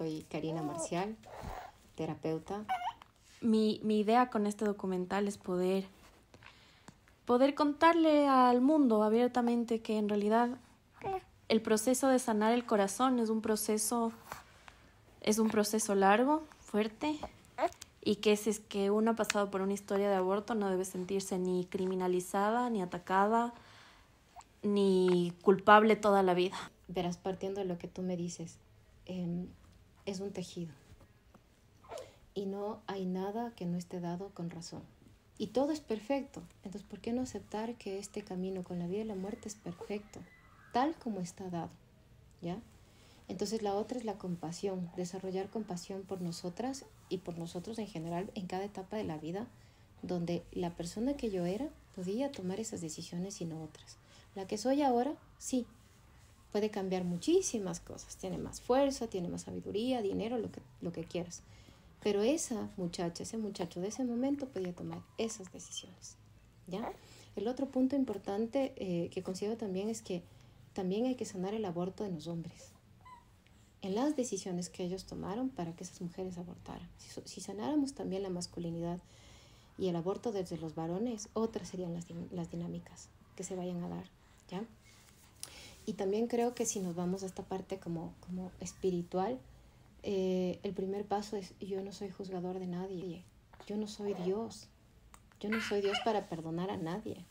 soy Karina Marcial, terapeuta. Mi, mi idea con este documental es poder, poder contarle al mundo abiertamente que en realidad el proceso de sanar el corazón es un proceso, es un proceso largo, fuerte, y que si es que uno ha pasado por una historia de aborto no debe sentirse ni criminalizada, ni atacada, ni culpable toda la vida. Verás, partiendo de lo que tú me dices, em, es un tejido. Y no hay nada que no esté dado con razón. Y todo es perfecto. Entonces, ¿por qué no aceptar que este camino con la vida y la muerte es perfecto? Tal como está dado. ¿Ya? Entonces la otra es la compasión, desarrollar compasión por nosotras y por nosotros en general en cada etapa de la vida, donde la persona que yo era podía tomar esas decisiones y no otras. La que soy ahora, sí, puede cambiar muchísimas cosas, tiene más fuerza, tiene más sabiduría, dinero, lo que, lo que quieras. Pero esa muchacha, ese muchacho de ese momento podía tomar esas decisiones. ¿Ya? El otro punto importante eh, que considero también es que también hay que sanar el aborto de los hombres en las decisiones que ellos tomaron para que esas mujeres abortaran. Si, sanáramos también la masculinidad y el aborto desde los varones, otras serían las, las dinámicas que se vayan a dar, ¿ya? Y también creo que si nos vamos a esta parte como, como espiritual, eh, el primer paso es yo no soy juzgador de nadie, yo no soy Dios, yo no soy Dios para perdonar a nadie,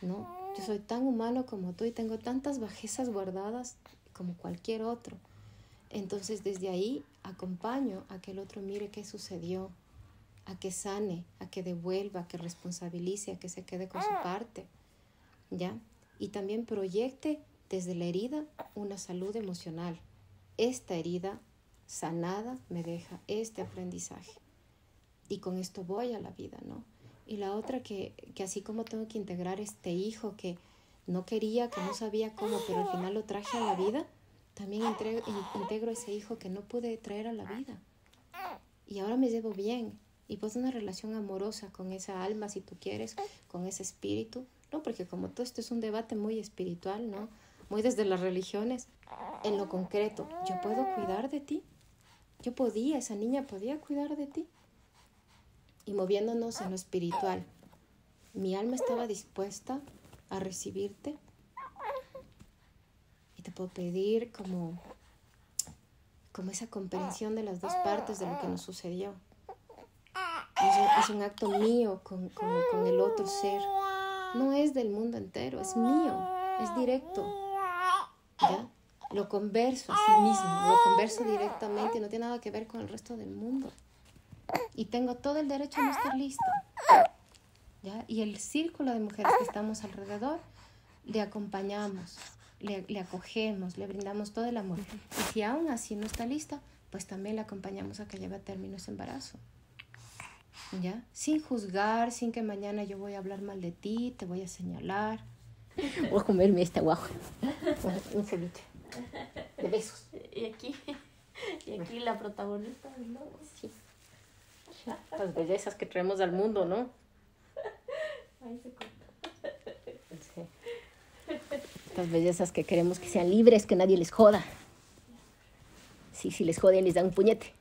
¿no? Yo soy tan humano como tú y tengo tantas bajezas guardadas como cualquier otro. Entonces desde ahí acompaño a que el otro mire qué sucedió, a que sane, a que devuelva, a que responsabilice, a que se quede con su parte, ¿ya? Y también proyecte desde la herida una salud emocional. Esta herida sanada me deja este aprendizaje. Y con esto voy a la vida, ¿no? Y la otra que, que así como tengo que integrar este hijo que no quería, que no sabía cómo, pero al final lo traje a la vida, también integro ese hijo que no pude traer a la vida. Y ahora me llevo bien. Y pues una relación amorosa con esa alma, si tú quieres, con ese espíritu. No, porque como todo esto es un debate muy espiritual, ¿no? Muy desde las religiones. En lo concreto, ¿yo puedo cuidar de ti? Yo podía, esa niña podía cuidar de ti. Y moviéndonos en lo espiritual, mi alma estaba dispuesta a recibirte te puedo pedir como, como esa comprensión de las dos partes de lo que nos sucedió. Es un, acto mío con, con, el otro ser. No es del mundo entero, es mío, es directo. ¿Ya? Lo converso a sí mismo, lo converso directamente, no tiene nada que ver con el resto del mundo. Y tengo todo el derecho a no estar listo. ¿Ya? Y el círculo de mujeres que estamos alrededor, le acompañamos, le, acogemos, le brindamos todo el amor. Y si aún así no está lista, pues también le acompañamos a que lleve a término ese embarazo. ¿Ya? Sin juzgar, sin que mañana yo voy a hablar mal de ti, te voy a señalar. Voy a comerme esta guajo. Un ceviche. De besos. Y aquí, y aquí la protagonista del Sí. Las bellezas que traemos al mundo, ¿no? Ahí se corta. Estas bellezas que queremos que sean libres, que nadie les joda. Sí, si les joden, les dan un puñete.